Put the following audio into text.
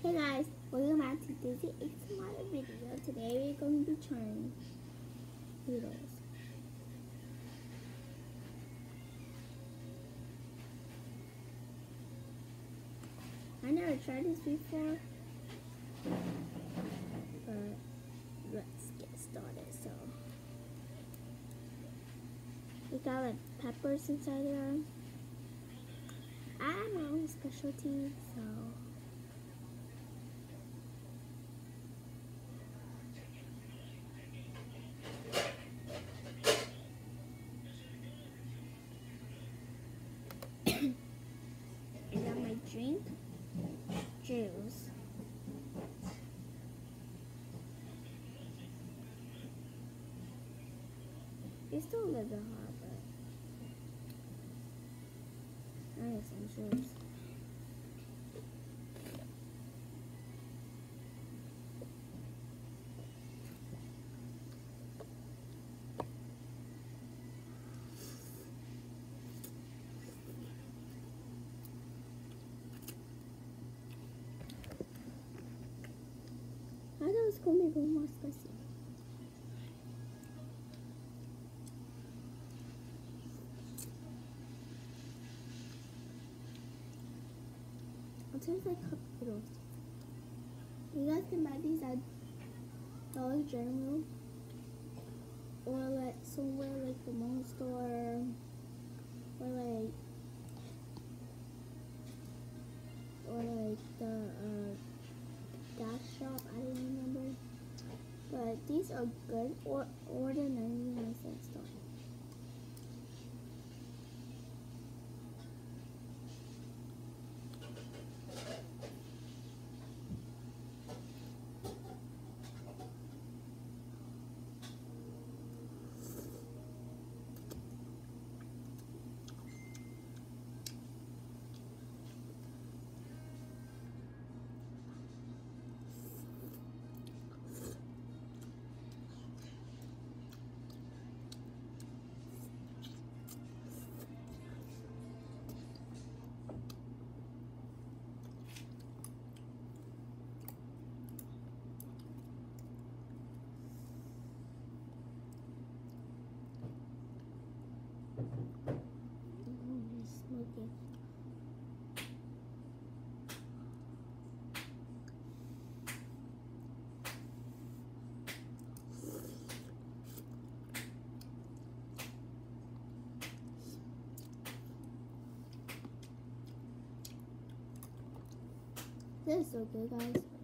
Hey guys, welcome back to Daisy ASMR video. Today we're going to be trying noodles. I never tried this before, but let's get started. So we got like peppers inside there. I have my own specialty, so. Estão desarradas. Ai, são juros. Olha comigo, mostra assim. It tastes like cup noodles. You guys can buy these at Dollar General or like somewhere like the mall store or like or like the uh, gas shop. I don't remember, but these are good. Or order 99 cent store. This is so good, guys.